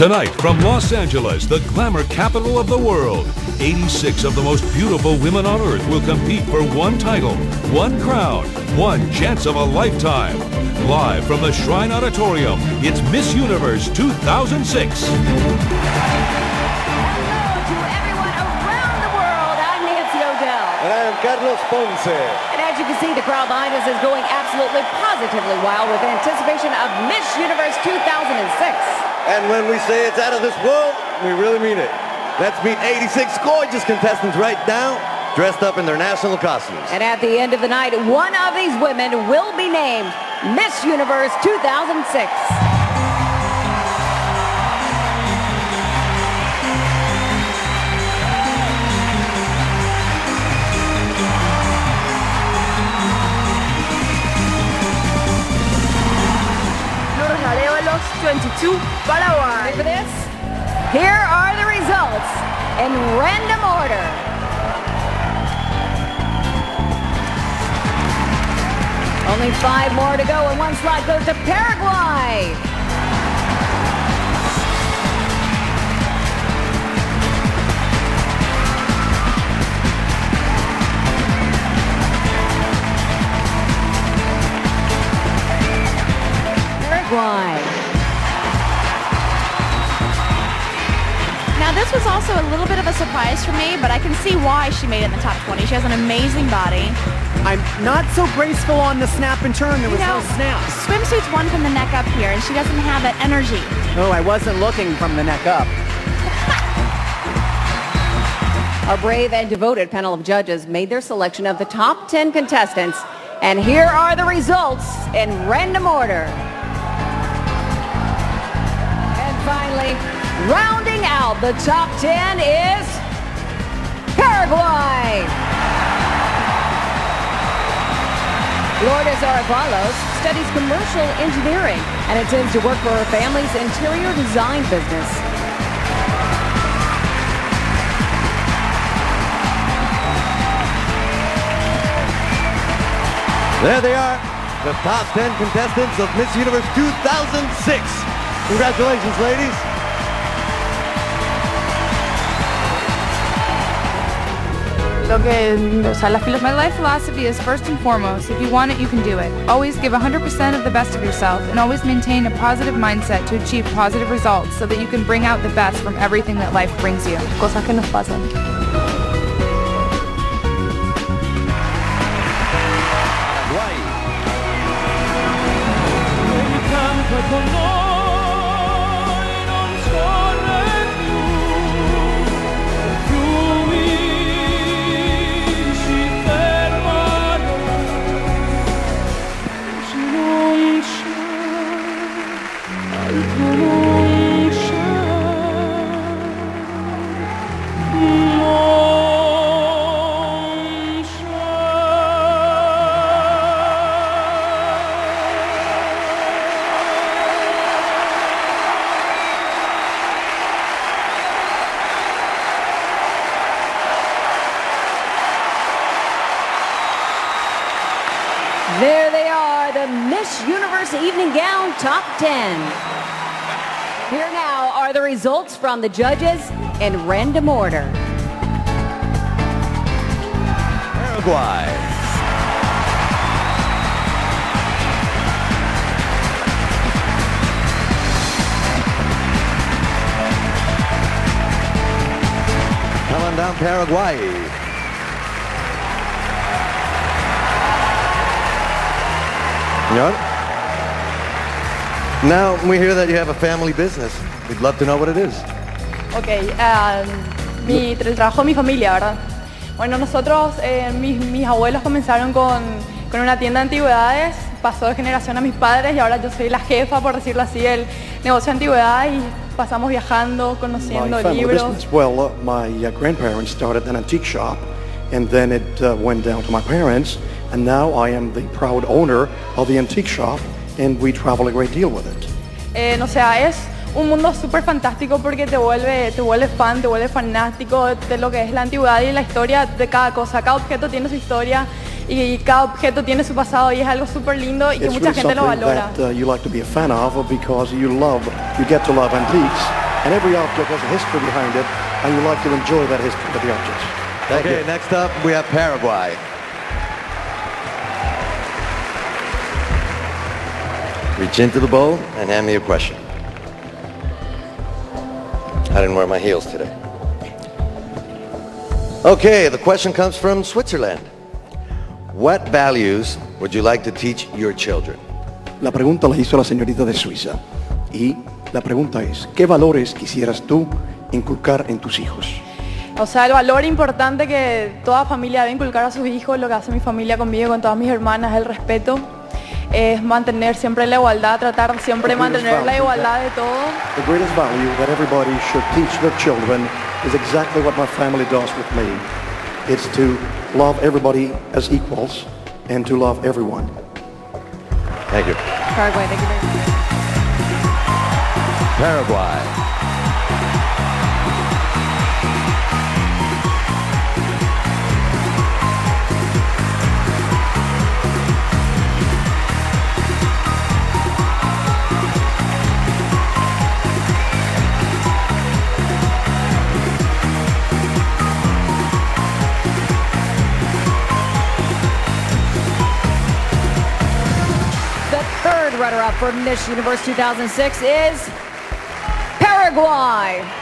Tonight, from Los Angeles, the glamour capital of the world, 86 of the most beautiful women on earth will compete for one title, one crown, one chance of a lifetime. Live from the Shrine Auditorium, it's Miss Universe 2006. Carlos Ponce. And as you can see, the crowd behind us is going absolutely positively wild with anticipation of Miss Universe 2006. And when we say it's out of this world, we really mean it. Let's meet 86 gorgeous contestants right now, dressed up in their national costumes. And at the end of the night, one of these women will be named Miss Universe 2006. 22, Paraguay. Ready for this? Here are the results in random order. Only five more to go, and one slot goes to. Paraguay. Now, this was also a little bit of a surprise for me, but I can see why she made it in the top 20. She has an amazing body. I'm not so graceful on the snap and turn. There You was know, no snap. swimsuit's one from the neck up here, and she doesn't have that energy. Oh, I wasn't looking from the neck up. Our brave and devoted panel of judges made their selection of the top 10 contestants, and here are the results in random order. And finally, rounding out the top 10 is Paraguay. Lourdes Arévalos studies commercial engineering and intends to work for her family's interior design business. There they are, the top 10 contestants of Miss Universe 2006. Congratulations, ladies. Lo que, o sea, la filo- My life philosophy is first and foremost, if you want it, you can do it. Always give 100% of the best of yourself and always maintain a positive mindset to achieve positive results so that you can bring out the best from everything that life brings you. Cosas que nos pasan. There Universe Evening Gown Top 10. Here now are the results from the judges in random order. Paraguay. Come on down, Paraguay. Señor? Now we hear that you have a family business. We'd love to know what it is. Ok, ah, mi, trabajo mi familia, ¿verdad? Bueno, nosotros, eh, mis, mis abuelos comenzaron con, con una tienda de antigüedades, pasó de generación a mis padres y ahora yo soy la jefa, por decirlo así, del negocio de antigüedades y pasamos viajando, conociendo my libros. business. Well, uh, my uh, grandparents started an antique shop, and then it uh, went down to my parents, and now I am the proud owner of the antique shop, and we travel a great deal with it. Eh, o sea, es un mundo súper fantástico porque te vuelve, te vuelve fan, te vuelve fanático de lo que es la antigüedad y la historia de cada cosa. Cada objeto tiene su historia y cada objeto tiene su pasado y es algo súper lindo y que It's mucha really gente lo something valora. that uh, you like to be a fan of because you love, you get to love antiques, And every object has a history behind it, and you like to enjoy that history of the objects. Thank okay, you. next up we have Paraguay. Reach into the bowl and hand me a question. I didn't wear my heels today. Okay, the question comes from Switzerland. What values would you like to teach your children? La pregunta la hizo la señorita de Suiza. Y la pregunta es, ¿qué valores quisieras tú inculcar en tus hijos? O sea, el valor importante que toda familia debe inculcar a sus hijos, lo que hace mi familia conmigo, con todas mis hermanas, es el respeto, es mantener siempre la igualdad, tratar siempre de mantener la igualdad de todo. The greatest value that everybody should teach their children is exactly what my family does with me. It's to love everybody as equals and to love everyone. Thank you. Paraguay, thank you very much. Paraguay. For Miss Universe 2006 is Paraguay.